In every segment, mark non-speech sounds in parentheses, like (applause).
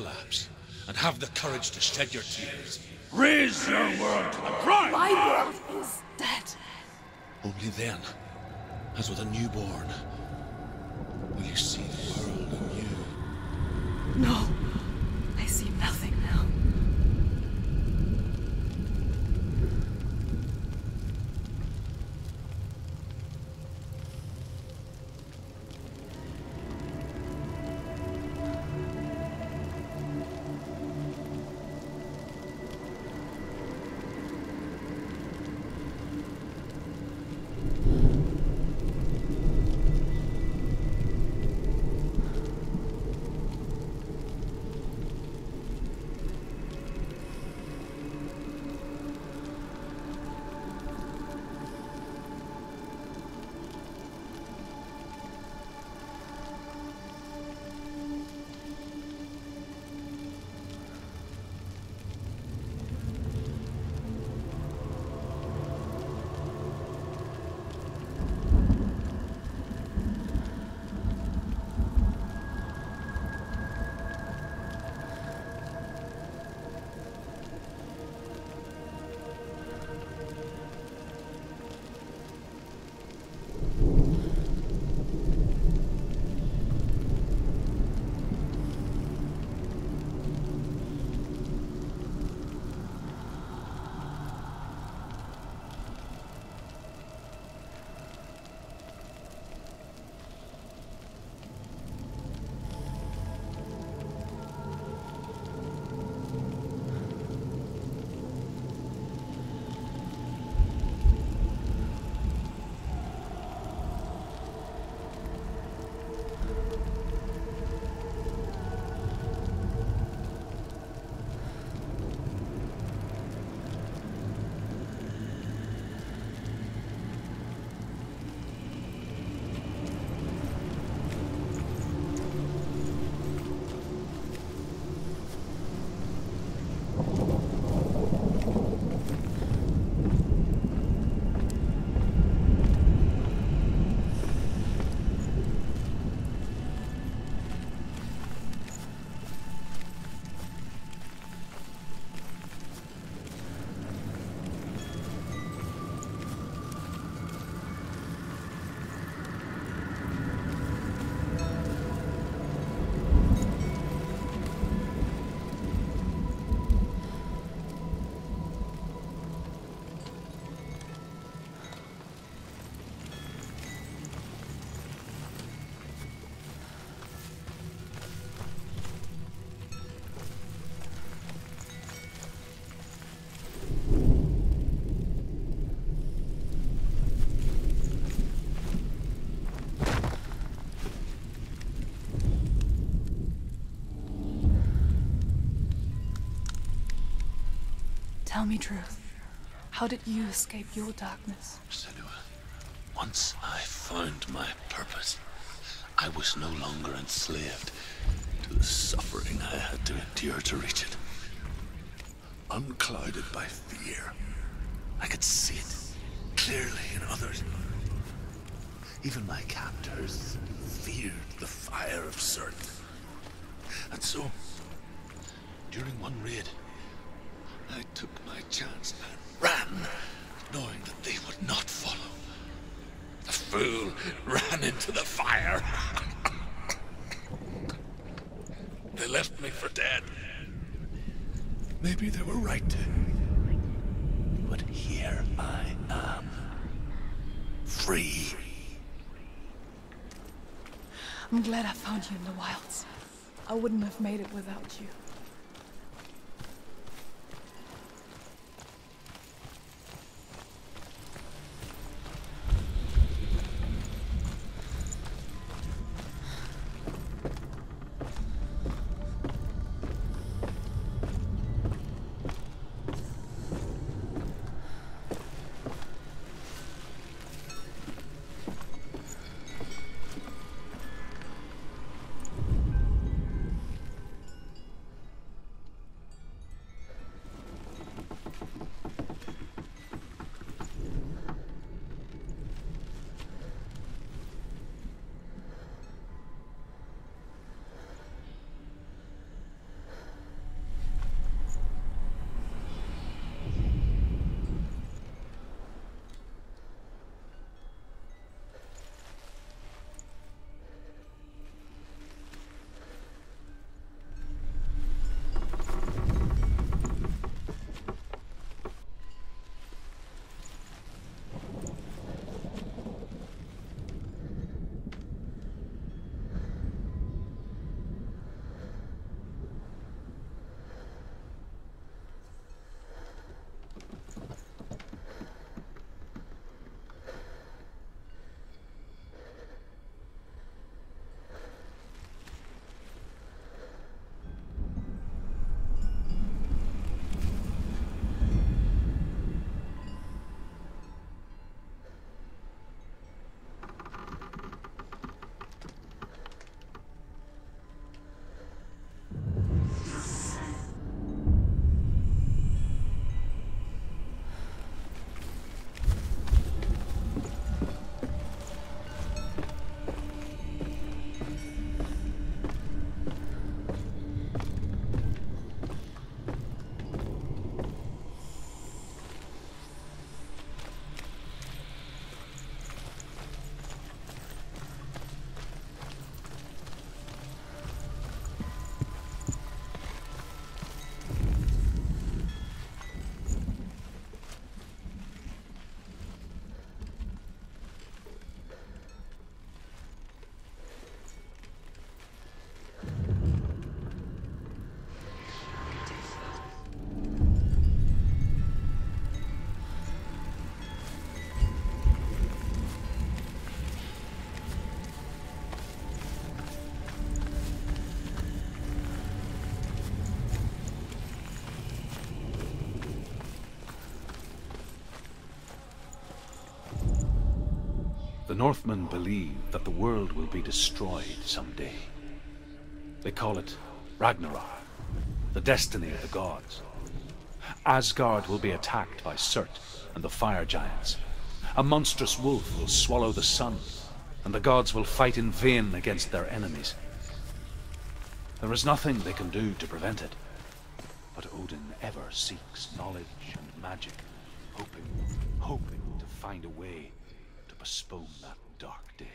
let it collapse, and have the courage to shed your tears. Raise your world to the prime! My world is dead. Only then, as with a newborn, Tell me truth. How did you escape your darkness? Senua, once I found my purpose, I was no longer enslaved to the suffering I had to endure to reach it. Unclouded by fear, I could see it clearly in others. Even my captors feared the fire of Surt. And so, during one raid, I took my chance and ran, knowing that they would not follow. The fool ran into the fire. (laughs) they left me for dead. Maybe they were right. But here I am. Free. I'm glad I found you in the wilds. I wouldn't have made it without you. The Northmen believe that the world will be destroyed someday. They call it Ragnarok, the destiny of the gods. Asgard will be attacked by Surt and the fire giants. A monstrous wolf will swallow the sun, and the gods will fight in vain against their enemies. There is nothing they can do to prevent it. But Odin ever seeks knowledge and magic, hoping, hoping to find a way to postpone that dark day.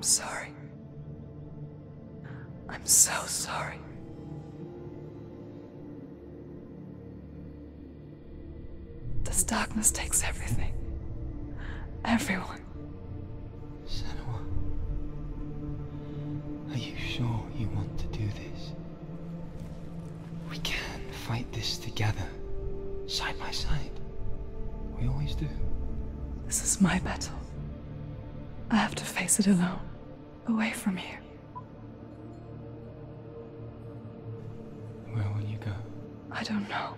I'm sorry. I'm so sorry. This darkness takes everything. Everyone. Senua, are you sure you want to do this? We can fight this together, side by side. We always do. This is my battle. I have to face it alone, away from here. Where will you go? I don't know.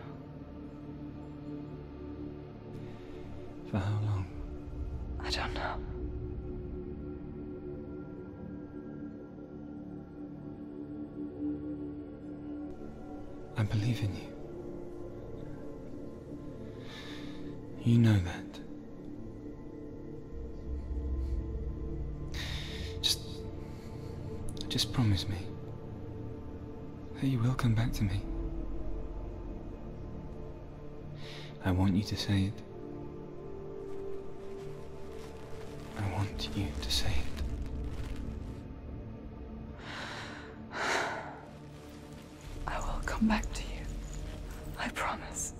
For how long? I don't know. I believe in you. You know that. Just promise me that you will come back to me. I want you to say it. I want you to say it. I will come back to you. I promise.